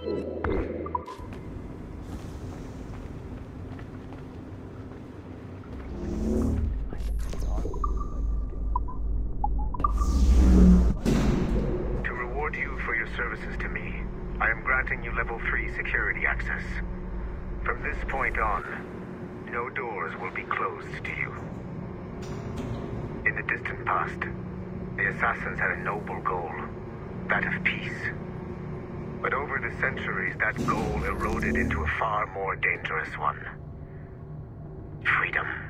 To reward you for your services to me, I am granting you level 3 security access. From this point on, no doors will be closed to you. In the distant past, the Assassins had a noble goal, that of peace. But over the centuries, that goal eroded into a far more dangerous one. Freedom.